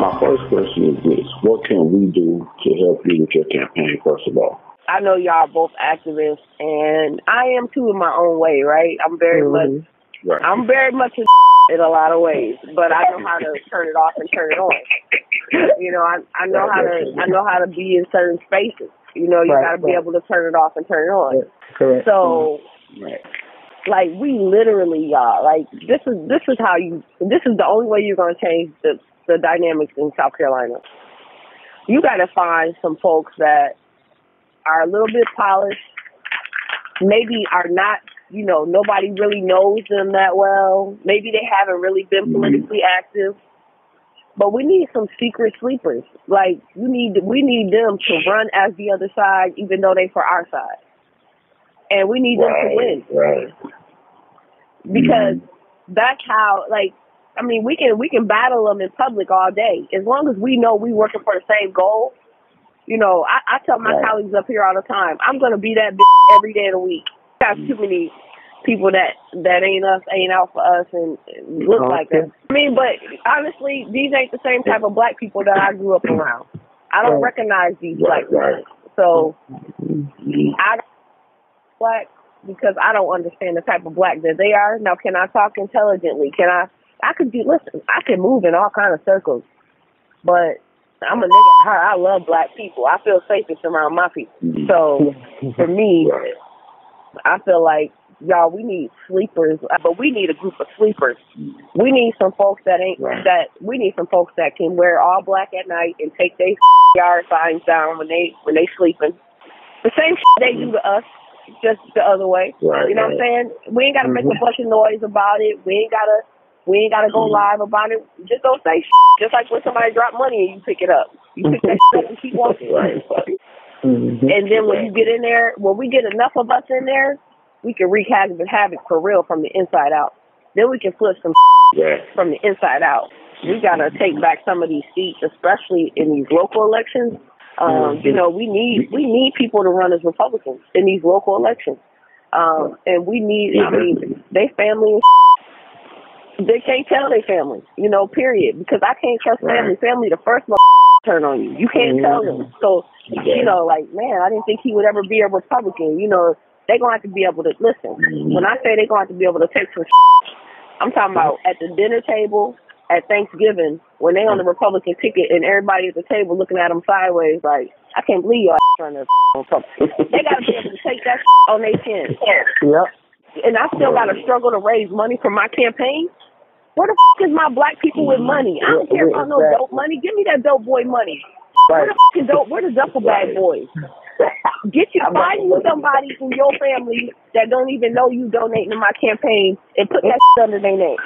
My first question is this. What can we do to help you with your campaign, first of all? I know y'all are both activists, and I am too in my own way, right? I'm very mm-hmm. much, right. I'm very much a in a lot of ways, but I know how to turn it off and turn it on. You know, I I know how to I know how to be in certain spaces. You know, you right, got to be able to turn it off and turn it on. Correct. So, right. like we literally, y'all, like this is this is how you this is the only way you're gonna change the the dynamics in South Carolina. You got to find some folks that are a little bit polished, maybe are not, you know, nobody really knows them that well. Maybe they haven't really been mm-hmm. politically active. But we need some secret sleepers. Like you need, we need them to run as the other side, even though they for our side, and we need them to win. Right. Because mm-hmm. that's how, like, I mean, we can we can battle them in public all day as long as we know we working for the same goal. You know, I, I tell my right. colleagues up here all the time, I'm gonna be that bitch every day of the week. Got too many people that that ain't us, ain't out for us, and look okay. like us. I mean, but honestly, these ain't the same type of black people that I grew up around. I don't recognize these black right. people, so I black because I don't understand the type of black that they are. Now, can I talk intelligently? Can I? I could do. Listen, I can move in all kind of circles, but I'm a nigga at heart. I love black people. I feel safest around my people. So for me, I feel like y'all, we need sleepers, but we need a group of sleepers. We need some folks that ain't right. that. We need some folks that can wear all black at night and take their yard signs down when they when they sleeping. The same shit they do to us, just the other way. Right, you know right. what I'm saying? We ain't gotta mm-hmm. make a mm-hmm. bunch of noise about it. We ain't gotta we ain't gotta go mm-hmm. live about it. Just don't say shit. Just like when somebody drop money and you pick it up. You pick that shit up and keep walking. Right. Mm-hmm. And then when you get in there, when we get enough of us in there, we can wreak havoc, havoc for real from the inside out. Then we can flip some yeah. from the inside out. We gotta take back some of these seats, especially in these local elections. Um. You know, we need we need people to run as Republicans in these local elections. Um, and we need, I mean, they family they can't tell their family, you know, period. Because I can't trust family. Family, the first one turn on you. You can't mm-hmm. tell them. So, you know, like, man, I didn't think he would ever be a Republican. You know, they're going to have to be able to listen. Mm-hmm. When I say they're going to have to be able to take some I'm talking about at the dinner table at Thanksgiving when they on the Republican ticket and everybody at the table looking at them sideways like, I can't believe y'all trying to They got to be able to take that on their chin. Yep. And I still got to struggle to raise money for my campaign. Where the f- is my black people with money? I don't care about no dope money. Give me that dope boy money. Where the f- is dope? Where the duffel bag boys? Get you find you somebody in your family that don't even know you donating to my campaign and put that under their name.